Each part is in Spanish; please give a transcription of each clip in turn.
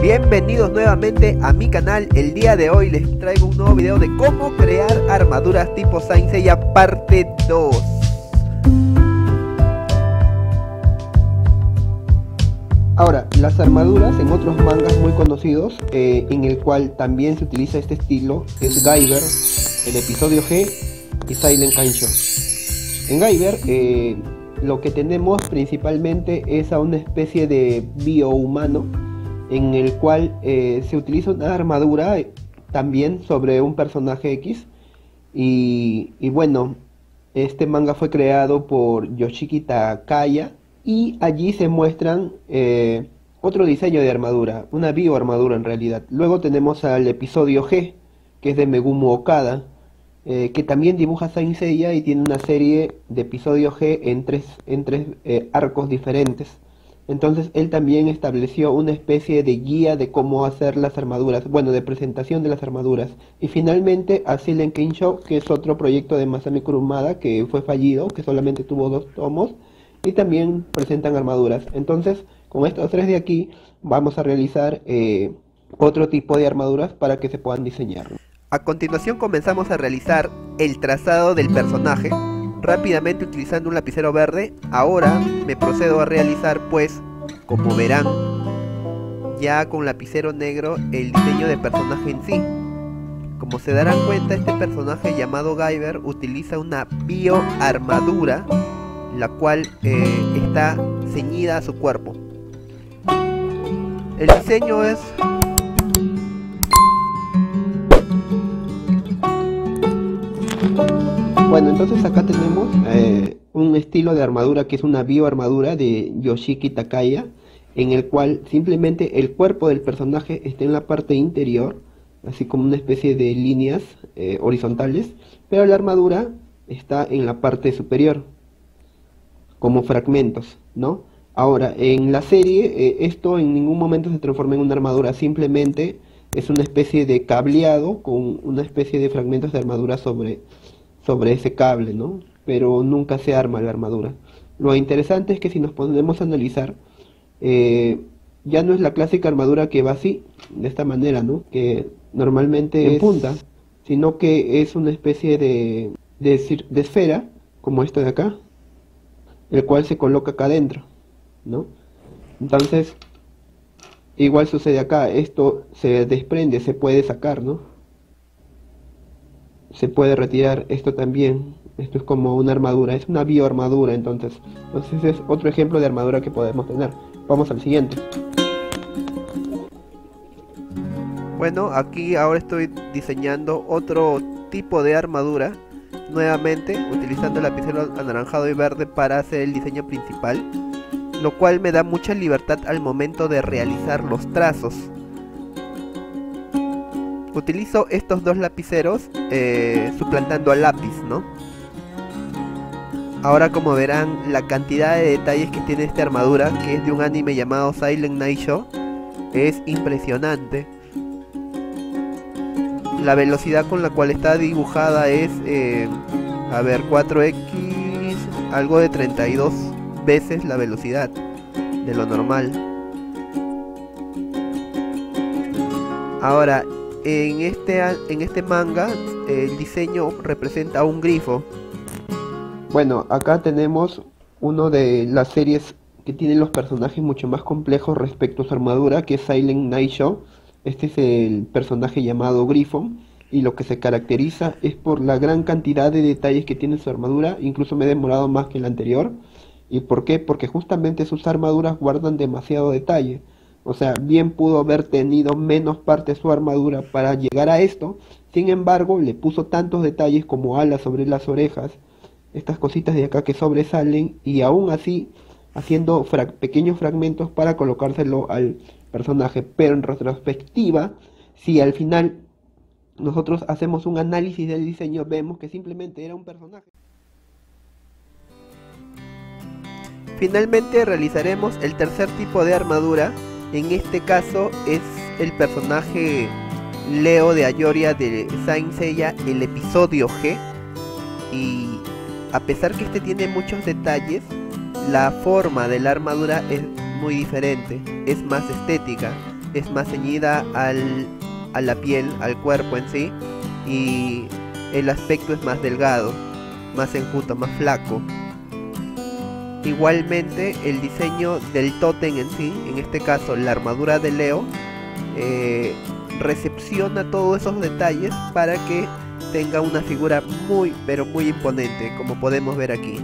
Bienvenidos nuevamente a mi canal. El día de hoy les traigo un nuevo video de cómo crear armaduras tipo Saint Seiya parte 2. Ahora, las armaduras en otros mangas muy conocidos, eh, en el cual también se utiliza este estilo, es Gaiber, el episodio G y Silent Kancho. En Gaiber, eh, lo que tenemos principalmente es a una especie de biohumano en el cual eh, se utiliza una armadura también sobre un personaje X. Y, bueno, este manga fue creado por Yoshiki Takaya y allí se muestran eh, otro diseño de armadura, una bioarmadura en realidad. Luego tenemos al episodio G, que es de Megumu Okada, eh, que también dibuja Saint Seiya y tiene una serie de episodios G en tres, en tres arcos diferentes. Entonces él también estableció una especie de guía de cómo hacer las armaduras, bueno, de presentación de las armaduras. Y finalmente a Silent King que es otro proyecto de Masami Kurumada que fue fallido, que solamente tuvo dos tomos, y también presentan armaduras. Entonces, con estos tres de aquí, vamos a realizar eh, otro tipo de armaduras para que se puedan diseñar. A continuación comenzamos a realizar el trazado del personaje rápidamente utilizando un lapicero verde. Ahora me procedo a realizar pues, como verán, ya con lapicero negro el diseño del personaje en sí. Como se darán cuenta, este personaje llamado Guyver utiliza una bioarmadura, la cual eh, está ceñida a su cuerpo. El diseño es Bueno, entonces acá tenemos eh, un estilo de armadura que es una bioarmadura de Yoshiki Takaya, en el cual simplemente el cuerpo del personaje está en la parte interior, así como una especie de líneas eh, horizontales, pero la armadura está en la parte superior, como fragmentos, ¿no? Ahora, en la serie, eh, esto en ningún momento se transforma en una armadura, simplemente es una especie de cableado con una especie de fragmentos de armadura sobre sobre ese cable, ¿no? Pero nunca se arma la armadura. Lo interesante es que si nos ponemos a analizar, eh, ya no es la clásica armadura que va así, de esta manera, ¿no? Que normalmente es punta, sino que es una especie de, de, de esfera, como esta de acá, el cual se coloca acá adentro, ¿no? Entonces, igual sucede acá, esto se desprende, se puede sacar, ¿no? Se puede retirar esto también. Esto es como una armadura, es una bioarmadura entonces. Entonces es otro ejemplo de armadura que podemos tener. Vamos al siguiente. Bueno, aquí ahora estoy diseñando otro tipo de armadura. Nuevamente utilizando el lapicero anaranjado y verde para hacer el diseño principal. Lo cual me da mucha libertad al momento de realizar los trazos utilizo estos dos lapiceros eh, suplantando al lápiz, ¿no? Ahora como verán la cantidad de detalles que tiene esta armadura, que es de un anime llamado Silent Night Show, es impresionante. La velocidad con la cual está dibujada es, eh, a ver, 4x, algo de 32 veces la velocidad de lo normal. Ahora, en este, en este manga el diseño representa un grifo. Bueno, acá tenemos uno de las series que tienen los personajes mucho más complejos respecto a su armadura, que es Silent Night Show. Este es el personaje llamado Grifo y lo que se caracteriza es por la gran cantidad de detalles que tiene su armadura, incluso me he demorado más que el anterior. ¿Y por qué? Porque justamente sus armaduras guardan demasiado detalle. O sea, bien pudo haber tenido menos parte de su armadura para llegar a esto. Sin embargo, le puso tantos detalles como alas sobre las orejas, estas cositas de acá que sobresalen y aún así haciendo pequeños fragmentos para colocárselo al personaje. Pero en retrospectiva, si al final nosotros hacemos un análisis del diseño, vemos que simplemente era un personaje. Finalmente realizaremos el tercer tipo de armadura en este caso es el personaje Leo de Ayoria de Saint Seiya, el episodio G. Y a pesar que este tiene muchos detalles, la forma de la armadura es muy diferente, es más estética. es más ceñida al, a la piel, al cuerpo en sí, y el aspecto es más delgado, más enjuto, más flaco. Igualmente el diseño del tótem en sí, en este caso la armadura de Leo, eh, recepciona todos esos detalles para que tenga una figura muy pero muy imponente como podemos ver aquí.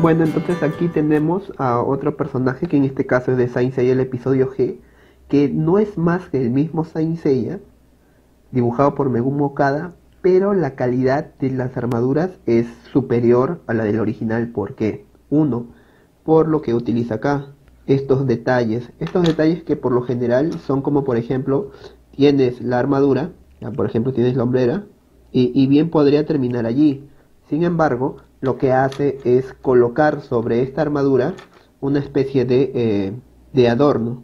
Bueno, entonces aquí tenemos a otro personaje que en este caso es de Saint Seiya el episodio G, que no es más que el mismo Saint dibujado por Megumi Okada, pero la calidad de las armaduras es superior a la del original. ¿Por qué? Uno, por lo que utiliza acá, estos detalles. Estos detalles que por lo general son como por ejemplo, tienes la armadura, por ejemplo tienes la hombrera, y, y bien podría terminar allí. Sin embargo, lo que hace es colocar sobre esta armadura una especie de, eh, de adorno.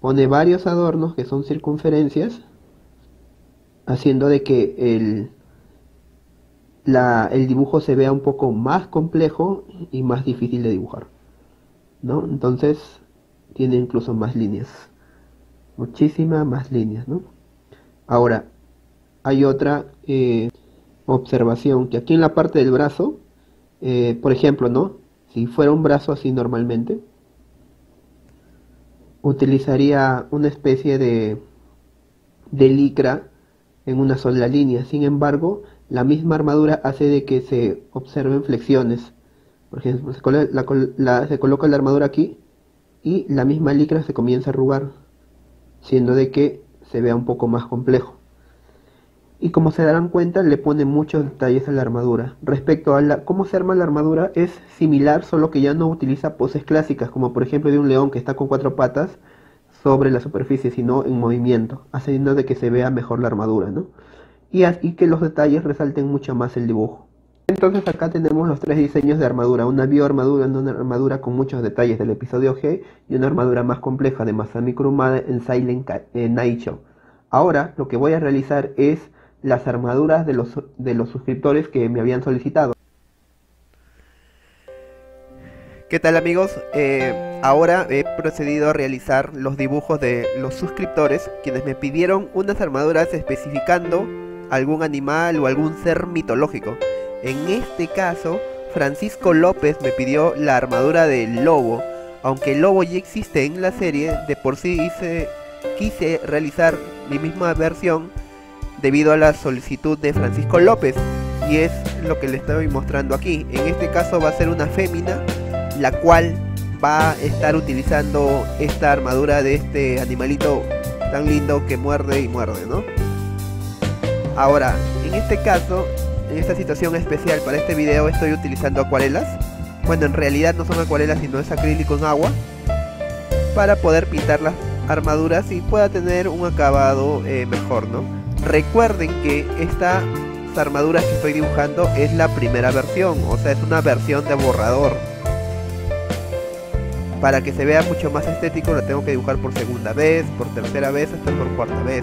Pone varios adornos que son circunferencias, haciendo de que el, la, el dibujo se vea un poco más complejo y más difícil de dibujar. ¿no? Entonces tiene incluso más líneas. Muchísimas más líneas. ¿no? Ahora, hay otra eh, observación que aquí en la parte del brazo eh, por ejemplo, ¿no? Si fuera un brazo así normalmente, utilizaría una especie de, de licra en una sola línea. Sin embargo, la misma armadura hace de que se observen flexiones. Por ejemplo, se, se coloca la armadura aquí y la misma licra se comienza a arrugar, siendo de que se vea un poco más complejo y como se darán cuenta le pone muchos detalles a la armadura. Respecto a la, cómo se arma la armadura es similar, solo que ya no utiliza poses clásicas, como por ejemplo de un león que está con cuatro patas sobre la superficie, sino en movimiento, haciendo de que se vea mejor la armadura, ¿no? Y, que los detalles resalten mucho más el dibujo. Entonces acá tenemos los tres diseños de armadura, una bioarmadura, una armadura con muchos detalles del episodio G y una armadura más compleja de Masami Kurumada en Silent Show. Ahora lo que voy a realizar es las armaduras de los, de los suscriptores que me habían solicitado. ¿Qué tal amigos? Eh, ahora he procedido a realizar los dibujos de los suscriptores quienes me pidieron unas armaduras especificando algún animal o algún ser mitológico. En este caso, Francisco López me pidió la armadura del lobo. Aunque el lobo ya existe en la serie, de por sí hice, quise realizar mi misma versión debido a la solicitud de Francisco López y es lo que le estoy mostrando aquí. En este caso va a ser una fémina la cual va a estar utilizando esta armadura de este animalito tan lindo que muerde y muerde, ¿no? Ahora, en este caso, en esta situación especial para este video estoy utilizando acuarelas. Bueno, en realidad no son acuarelas sino es acrílico en agua para poder pintar las armaduras y pueda tener un acabado eh, mejor, ¿no? Recuerden que estas armaduras que estoy dibujando es la primera versión, o sea, es una versión de borrador. Para que se vea mucho más estético lo tengo que dibujar por segunda vez, por tercera vez, hasta por cuarta vez.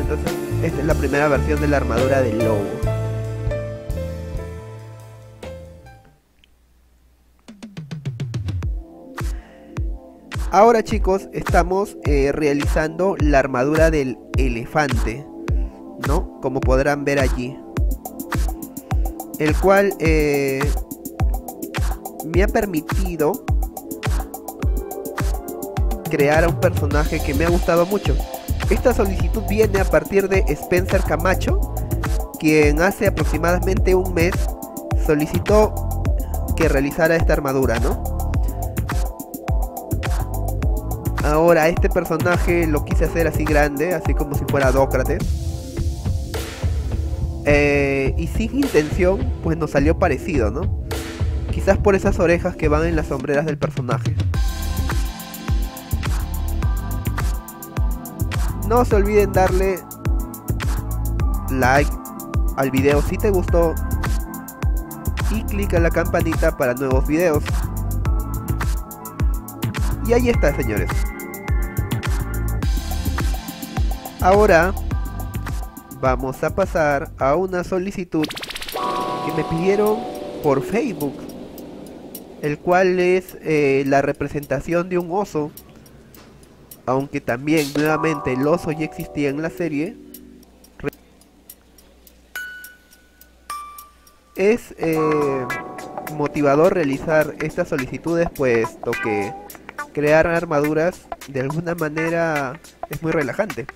Entonces, esta es la primera versión de la armadura del lobo. Ahora chicos, estamos eh, realizando la armadura del elefante. ¿No? Como podrán ver allí. El cual eh, me ha permitido crear a un personaje que me ha gustado mucho. Esta solicitud viene a partir de Spencer Camacho, quien hace aproximadamente un mes solicitó que realizara esta armadura, ¿no? Ahora, este personaje lo quise hacer así grande, así como si fuera Dócrates. Eh, y sin intención, pues nos salió parecido, ¿no? Quizás por esas orejas que van en las sombreras del personaje. No se olviden darle like al video si te gustó y clic en la campanita para nuevos videos. Y ahí está, señores. Ahora vamos a pasar a una solicitud que me pidieron por Facebook, el cual es eh, la representación de un oso, aunque también nuevamente el oso ya existía en la serie. Es eh, motivador realizar estas solicitudes puesto que crear armaduras de alguna manera es muy relajante.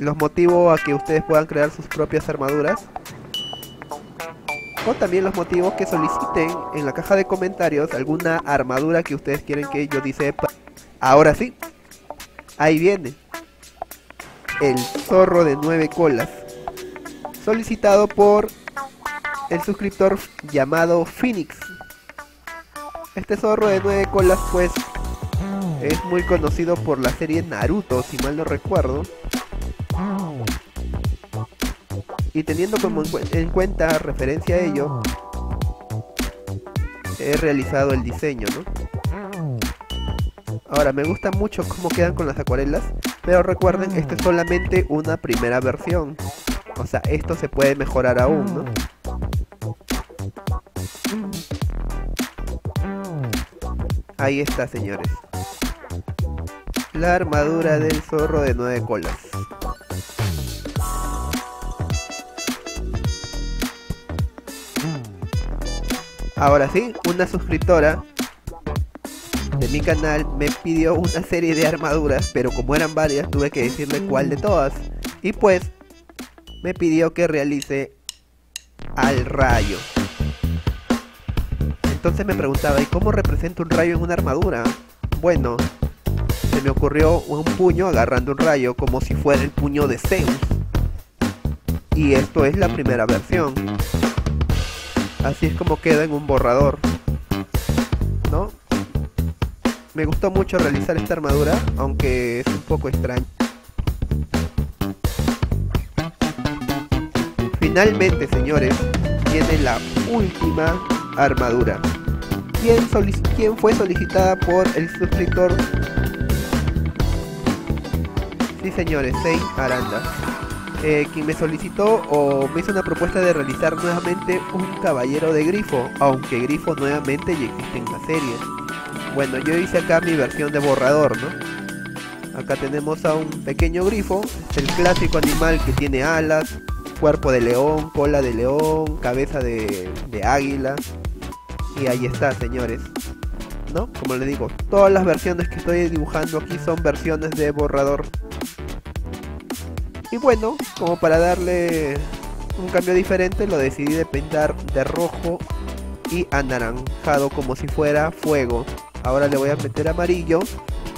Los motivo a que ustedes puedan crear sus propias armaduras. O también los motivos que soliciten en la caja de comentarios alguna armadura que ustedes quieren que yo dice. Ahora sí, ahí viene. El zorro de nueve colas. Solicitado por el suscriptor llamado Phoenix. Este zorro de nueve colas pues es muy conocido por la serie Naruto, si mal no recuerdo. Y teniendo como en cuenta referencia a ello, he realizado el diseño, ¿no? Ahora, me gusta mucho cómo quedan con las acuarelas, pero recuerden, esta es solamente una primera versión. O sea, esto se puede mejorar aún, ¿no? Ahí está, señores. La armadura del zorro de nueve colas. Ahora sí, una suscriptora de mi canal me pidió una serie de armaduras, pero como eran varias tuve que decirle cuál de todas. Y pues me pidió que realice al rayo. Entonces me preguntaba, ¿y cómo representa un rayo en una armadura? Bueno, se me ocurrió un puño agarrando un rayo como si fuera el puño de Zeus. Y esto es la primera versión. Así es como queda en un borrador. ¿No? Me gustó mucho realizar esta armadura, aunque es un poco extraño. Finalmente, señores, viene la última armadura. ¿Quién, ¿Quién fue solicitada por el suscriptor? Sí, señores, Saint Aranda. Eh, quien me solicitó o me hizo una propuesta de realizar nuevamente un caballero de grifo, aunque grifo nuevamente ya existe en la serie. Bueno, yo hice acá mi versión de borrador, ¿no? Acá tenemos a un pequeño grifo, el clásico animal que tiene alas, cuerpo de león, cola de león, cabeza de, de águila. Y ahí está, señores. ¿No? Como les digo, todas las versiones que estoy dibujando aquí son versiones de borrador. Y bueno, como para darle un cambio diferente, lo decidí de pintar de rojo y anaranjado como si fuera fuego. Ahora le voy a meter amarillo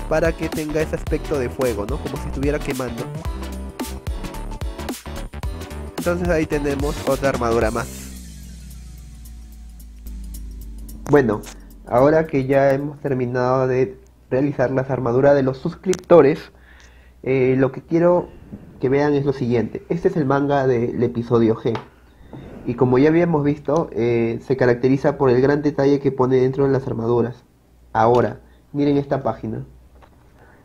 para que tenga ese aspecto de fuego, ¿no? Como si estuviera quemando. Entonces ahí tenemos otra armadura más. Bueno, ahora que ya hemos terminado de realizar las armaduras de los suscriptores, eh, lo que quiero que vean es lo siguiente. Este es el manga del episodio G. Y como ya habíamos visto, eh, se caracteriza por el gran detalle que pone dentro de las armaduras. Ahora, miren esta página.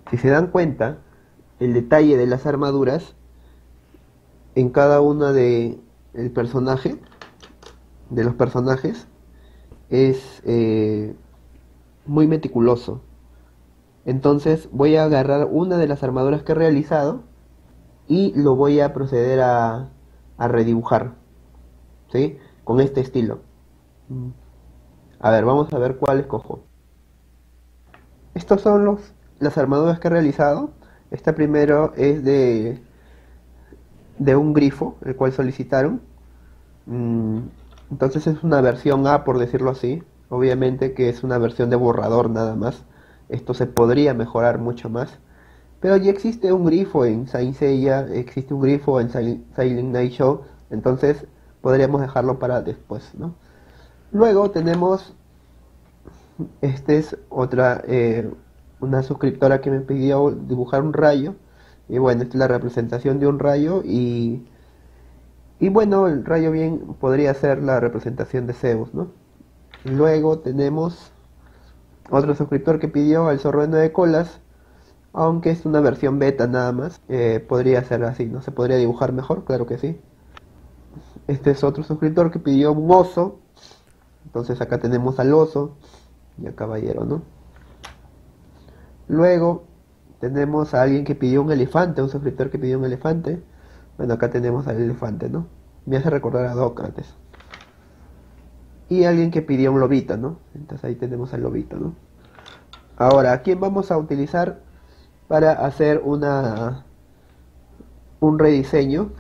Si se dan cuenta, el detalle de las armaduras en cada una de el personaje, de los personajes, es eh, muy meticuloso. Entonces voy a agarrar una de las armaduras que he realizado y lo voy a proceder a, a redibujar, ¿sí? Con este estilo. Mm. A ver, vamos a ver cuál escojo. Estos son los, las armaduras que he realizado. Esta primero es de, de un grifo, el cual solicitaron. Mm, entonces es una versión A, por decirlo así. Obviamente que es una versión de borrador nada más. Esto se podría mejorar mucho más. Pero ya existe un grifo en Saint Seiya, existe un grifo en Silent Night Show, entonces podríamos dejarlo para después, ¿no? Luego tenemos, este es otra, eh, una suscriptora que me pidió dibujar un rayo, y bueno, esta es la representación de un rayo, y, y bueno, el rayo bien podría ser la representación de Zeus, ¿no? Luego tenemos otro suscriptor que pidió el zorro de nueve colas, Aunque es una versión beta nada más, eh, podría ser así, ¿no? Se podría dibujar mejor, claro que sí. Este es otro suscriptor que pidió un oso. Entonces acá tenemos al oso y al caballero, ¿no? Luego tenemos a alguien que pidió un elefante, un suscriptor que pidió un elefante. Bueno, acá tenemos al elefante, ¿no? Me hace recordar a Dócrates. Y alguien que pidió un lobito, ¿no? Entonces ahí tenemos al lobito, ¿no? Ahora, ¿a quién vamos a utilizar para hacer una un rediseño?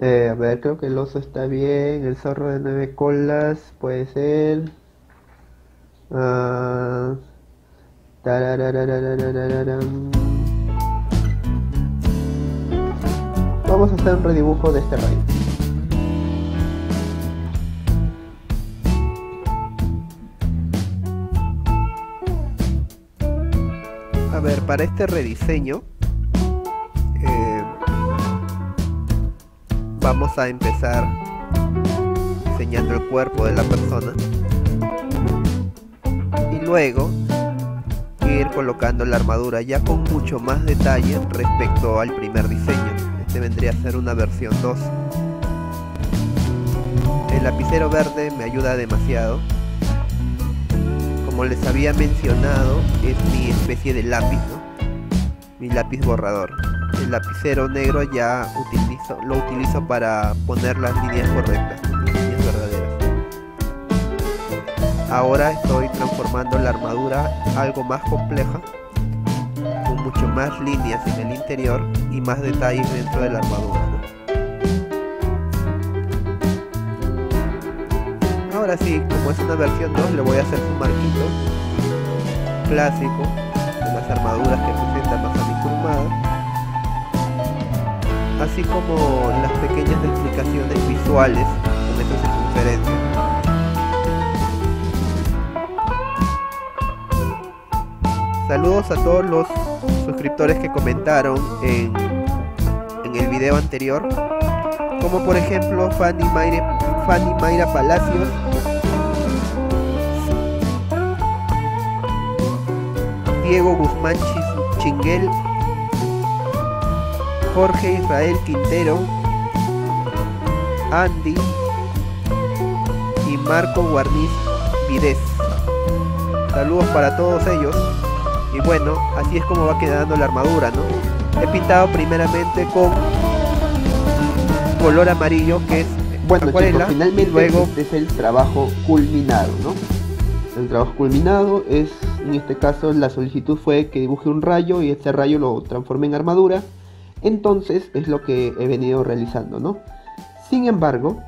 Eh, a ver, creo que el oso está bien, el zorro de nueve colas puede ser. Ah, Vamos a hacer un redibujo de este rey. A ver, para este rediseño eh, vamos a empezar diseñando el cuerpo de la persona y luego ir colocando la armadura ya con mucho más detalle respecto al primer diseño. Este vendría a ser una versión 2. El lapicero verde me ayuda demasiado. Como les había mencionado, es mi especie de lápiz. Mi lápiz borrador. El lapicero negro ya utilizo, lo utilizo para poner las líneas correctas, las líneas verdaderas. Ahora estoy transformando la armadura algo más compleja, con mucho más líneas en el interior y más detalles dentro de la armadura. Ahora sí, como es una versión 2, le voy a hacer su marquito clásico de las armaduras que presenta Masami Kurumada así como las pequeñas explicaciones visuales con estas circunferencias. Saludos a todos los suscriptores que comentaron en, en el video anterior, como por ejemplo Fanny Mayra, Fanny Mayra Palacios, Diego Guzmán Chinguel, Jorge Israel Quintero, Andy y Marco Guarniz Vides. Saludos para todos ellos. Y bueno, así es como va quedando la armadura, ¿no? He pintado primeramente con color amarillo, que es Bueno, acuarela, chicos, finalmente luego este es el trabajo culminado, ¿no? El trabajo culminado es, en este caso, la solicitud fue que dibuje un rayo y este rayo lo transforme en armadura. Entonces es lo que he venido realizando, ¿no? Sin embargo,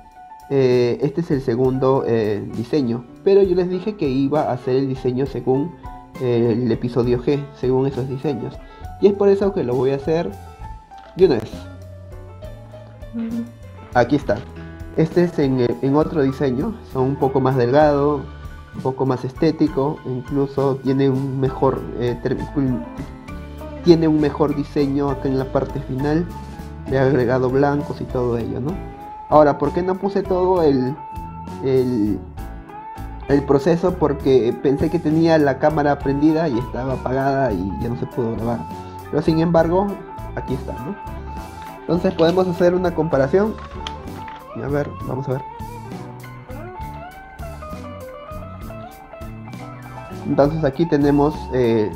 eh, este es el segundo eh, diseño, pero yo les dije que iba a hacer el diseño según eh, el episodio G, según esos diseños. Y es por eso que lo voy a hacer de una vez. Aquí está. Este es en, en otro diseño, son un poco más delgado, un poco más estético, incluso tiene un mejor eh, tiene un mejor diseño acá en la parte final, le he agregado blancos y todo ello, ¿no? Ahora, ¿por qué no puse todo el, el, proceso? Porque pensé que tenía la cámara prendida y estaba apagada y ya no se pudo grabar. Pero sin embargo, aquí está, ¿no? Entonces podemos hacer una comparación. A ver, vamos a ver. Entonces aquí tenemos eh,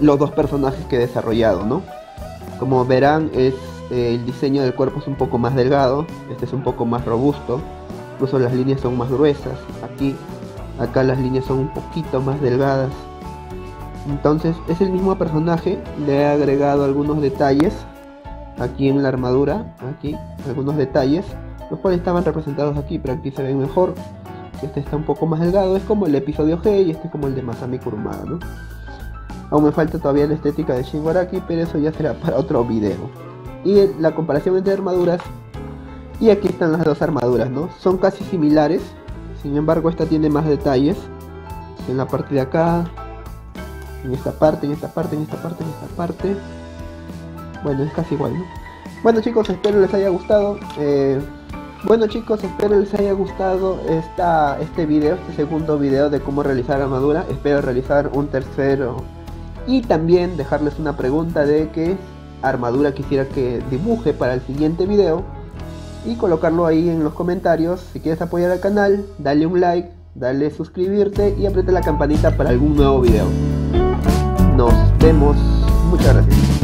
los dos personajes que he desarrollado, ¿no? Como verán, es eh, el diseño del cuerpo es un poco más delgado, este es un poco más robusto, incluso las líneas son más gruesas. Aquí, acá las líneas son un poquito más delgadas. Entonces es el mismo personaje, le he agregado algunos detalles aquí en la armadura, aquí algunos detalles, los cuales estaban representados aquí, pero aquí se ven mejor. Este está un poco más delgado, es como el episodio G y este es como el de Masami Kurumada, ¿no? Aún me falta todavía la estética de Shin Araki, pero eso ya será para otro video. Y la comparación entre armaduras, y aquí están las dos armaduras, ¿no? Son casi similares, sin embargo esta tiene más detalles. En la parte de acá, en esta parte, en esta parte, en esta parte, en esta parte. Bueno, es casi igual, ¿no? Bueno chicos, espero les haya gustado. eh, Bueno chicos, espero les haya gustado esta, este video, este segundo video de cómo realizar armadura. Espero realizar un tercero y también dejarles una pregunta de qué armadura quisiera que dibuje para el siguiente video y colocarlo ahí en los comentarios. Si quieres apoyar al canal, dale un like, dale suscribirte y aprieta la campanita para algún nuevo video. Nos vemos. Muchas gracias.